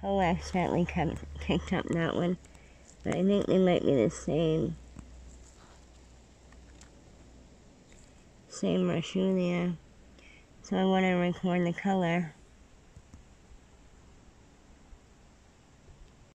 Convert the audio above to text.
Oh, Poe accidentally kept, picked up that one. But I think they might be the same. Same Russula. So I want to record the color.